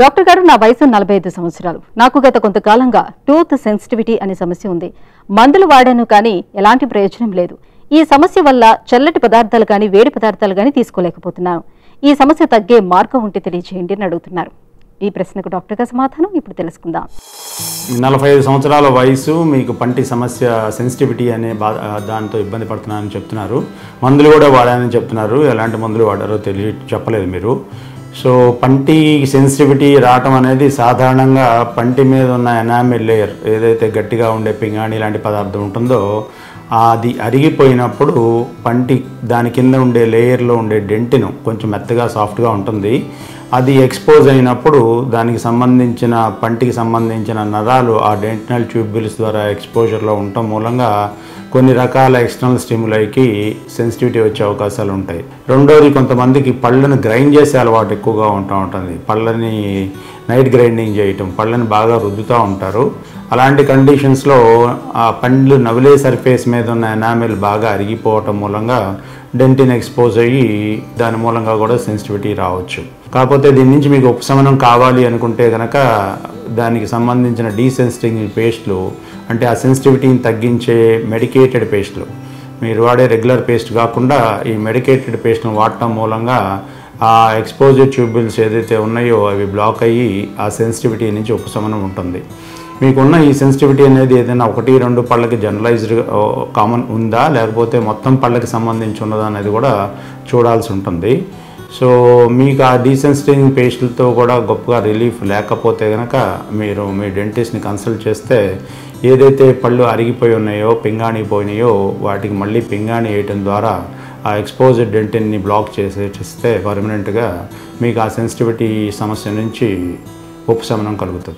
Doctor గారు నా వయసు నలభై ఐదు సంవత్సరాలు. నాకు గత కొంతకాలంగా టూత్ సెన్సిటివిటీ అనే సమస్య ఉంది. మందులు వాడాను కానీ ఎలాంటి ప్రయోజనం లేదు. ఈ సమస్య వల్ల చల్లటి పదార్థాలు కానీ వేడి పదార్థాలు కానీ తీసుకోలేకపోతున్నాను. ఈ సమస్య తగ్గే మార్గం ఉంటే తెలియజేయండి అని అడుగుతున్నారు. ఈ ప్రశ్నకు డాక్టర్ గారు సమాధానం ఇప్పుడు తెలుసుకుందాం. నలభై ఐదు సంవత్సరాల వయసు మీకు పంటి సమస్య సెన్సిటివిటీ అనే బా దాంతో ఇబ్బంది పడుతున్నానని చెప్తున్నారు. మందులు కూడా వాడానని చెప్తున్నారు. ఎలాంటి మందులు వాడారో తెలియ చెప్పలేదు మీరు. సో పంటి సెన్సిటివిటీ రావటం అనేది సాధారణంగా పంటి మీద ఉన్న ఎనామిల్ లేయర్ ఏదైతే గట్టిగా ఉండే పింగాణి లాంటి పదార్థం ఉంటుందో అది అరిగిపోయినప్పుడు పంటి దాని కింద ఉండే లేయర్లో ఉండే డెంటిను కొంచెం మెత్తగా సాఫ్ట్గా ఉంటుంది. అది ఎక్స్పోజ్ అయినప్పుడు దానికి సంబంధించిన పంటికి సంబంధించిన నరాలు ఆ డెంటినల్ ట్యూబ్యుల్స్ ద్వారా ఎక్స్పోజర్లో ఉండటం మూలంగా కొన్ని రకాల ఎక్స్టర్నల్ స్టిములైకి సెన్సిటివిటీ వచ్చే అవకాశాలు ఉంటాయి. రెండోది కొంతమందికి పళ్ళను గ్రైండ్ చేసే అలవాటు ఎక్కువగా ఉంటూ ఉంటుంది. పళ్ళని నైట్ గ్రైండింగ్ చేయటం పళ్ళని బాగా రుద్దుతూ ఉంటారు. అలాంటి కండిషన్స్లో ఆ పండ్లు నవిలే సర్ఫేస్ మీద ఉన్న ఎనామిల్ బాగా అరిగిపోవటం మూలంగా డెంటిన్ ఎక్స్పోజ్ అయ్యి దాని మూలంగా కూడా సెన్సిటివిటీ రావచ్చు. కాకపోతే దీని నుంచి మీకు ఉపశమనం కావాలి అనుకుంటే కనుక దానికి సంబంధించిన డీసెన్సిటింగ్ పేస్ట్లు అంటే ఆ సెన్సిటివిటీని తగ్గించే మెడికేటెడ్ పేస్ట్లు మీరు వాడే రెగ్యులర్ పేస్ట్ కాకుండా ఈ మెడికేటెడ్ పేస్ట్ను వాడటం మూలంగా ఆ ఎక్స్పోజర్ ట్యూబుల్స్ ఏదైతే ఉన్నాయో అవి బ్లాక్ అయ్యి ఆ సెన్సిటివిటీ నుంచి ఉపశమనం ఉంటుంది. మీకున్న ఈ సెన్సిటివిటీ అనేది ఏదైనా ఒకటి రెండు పళ్ళకి జనరలైజ్డ్ కామన్ ఉందా? లేకపోతే మొత్తం పళ్ళకి సంబంధించి ఉన్నదా అనేది కూడా చూడాల్సి ఉంటుంది. సో మీకు ఆ డీసెన్సిటింగ్ పేషెంట్తో కూడా గొప్పగా రిలీఫ్ లేకపోతే కనుక మీరు మీ డెంటిస్ట్ని కన్సల్ట్ చేస్తే ఏదైతే పళ్ళు అరిగిపోయి ఉన్నాయో పింగాణి పోయినాయో వాటికి మళ్ళీ పింగాణి వేయటం ద్వారా ఆ ఎక్స్పోజ్డ్ డెంటిన్ని బ్లాక్ చేసేస్తే పర్మనెంట్గా మీకు ఆ సెన్సిటివిటీ సమస్య నుంచి ఉపశమనం కలుగుతుంది.